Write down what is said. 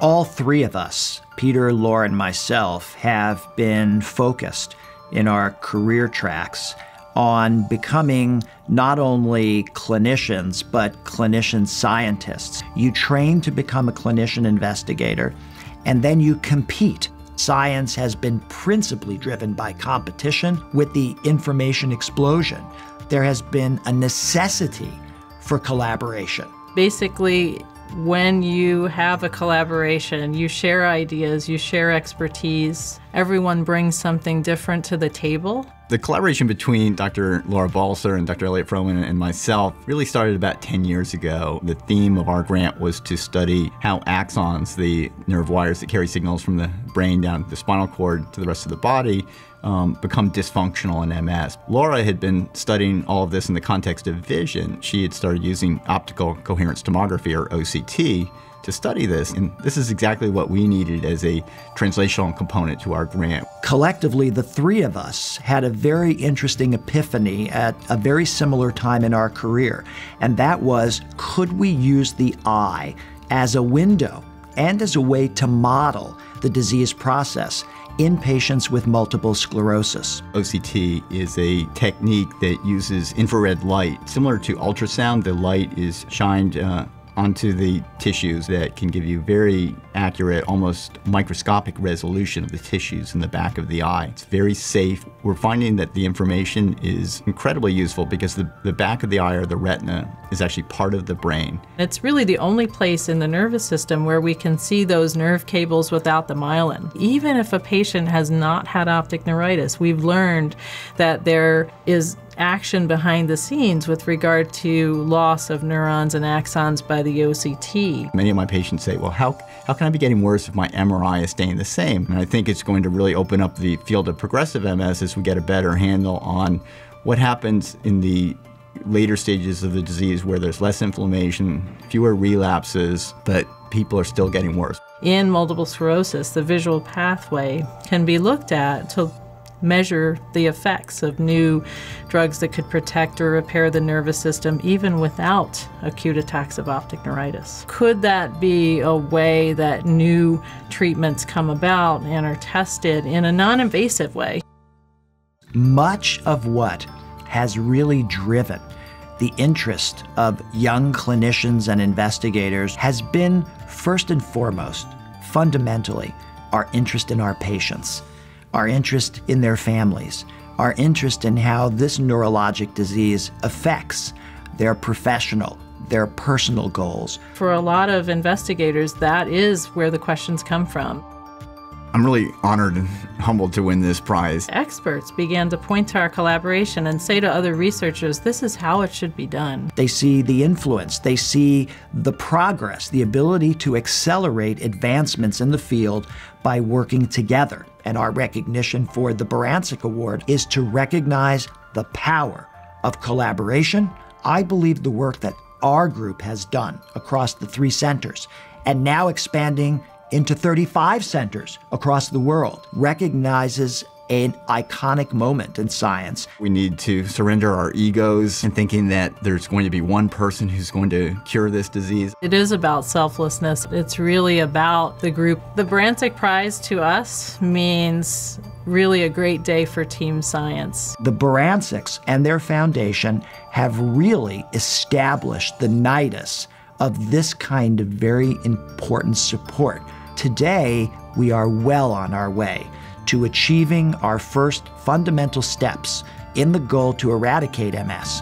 All three of us, Peter, Laura, and myself, have been focused in our career tracks on becoming not only clinicians, but clinician scientists. You train to become a clinician investigator, and then you compete. Science has been principally driven by competition with the information explosion. There has been a necessity for collaboration. Basically, when you have a collaboration, you share ideas, you share expertise, everyone brings something different to the table. The collaboration between Dr. Laura Balcer and Dr. Elliot Frohman and myself really started about 10 years ago. The theme of our grant was to study how axons, the nerve wires that carry signals from the brain down the spinal cord to the rest of the body, um, become dysfunctional in MS. Laura had been studying all of this in the context of vision. She had started using optical coherence tomography, or OCT, to study this. And this is exactly what we needed as a translational component to our grant. Collectively, the three of us had a very interesting epiphany at a very similar time in our career. And that was could we use the eye as a window and as a way to model the disease process? in patients with multiple sclerosis. OCT is a technique that uses infrared light. Similar to ultrasound, the light is shined uh, onto the tissues that can give you very accurate, almost microscopic resolution of the tissues in the back of the eye. It's very safe. We're finding that the information is incredibly useful because the, the back of the eye or the retina is actually part of the brain. It's really the only place in the nervous system where we can see those nerve cables without the myelin. Even if a patient has not had optic neuritis, we've learned that there is action behind the scenes with regard to loss of neurons and axons by the OCT. Many of my patients say, well, how, how can I be getting worse if my MRI is staying the same? And I think it's going to really open up the field of progressive MS as we get a better handle on what happens in the later stages of the disease where there's less inflammation, fewer relapses, but people are still getting worse. In multiple sclerosis, the visual pathway can be looked at to measure the effects of new drugs that could protect or repair the nervous system even without acute attacks of optic neuritis. Could that be a way that new treatments come about and are tested in a non invasive way? Much of what has really driven the interest of young clinicians and investigators has been, first and foremost, fundamentally, our interest in our patients our interest in their families, our interest in how this neurologic disease affects their professional, their personal goals. For a lot of investigators, that is where the questions come from. I'm really honored and humbled to win this prize. Experts began to point to our collaboration and say to other researchers, this is how it should be done. They see the influence, they see the progress, the ability to accelerate advancements in the field by working together. And our recognition for the Barancik Award is to recognize the power of collaboration. I believe the work that our group has done across the three centers and now expanding into 35 centers across the world recognizes an iconic moment in science. We need to surrender our egos and thinking that there's going to be one person who's going to cure this disease. It is about selflessness. It's really about the group. The Barancik Prize to us means really a great day for team science. The Baranciks and their foundation have really established the nidus of this kind of very important support Today, we are well on our way to achieving our first fundamental steps in the goal to eradicate MS.